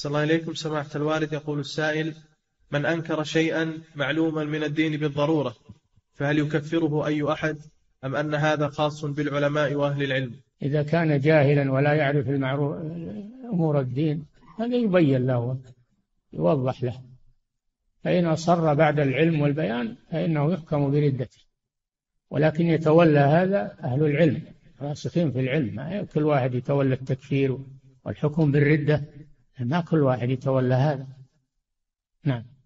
صلى الله إليكم سماحة الوالد. يقول السائل من أنكر شيئا معلوما من الدين بالضرورة فهل يكفره أي أحد؟ أم أن هذا خاص بالعلماء وأهل العلم؟ إذا كان جاهلا ولا يعرف المعروف أمور الدين هذا يبين له يوضح له. فإن أصر بعد العلم والبيان فإنه يحكم بردته. ولكن يتولى هذا أهل العلم راسخين في العلم. كل واحد يتولى التكفير والحكم بالردة. ما كل واحد يتولى هذا. نعم.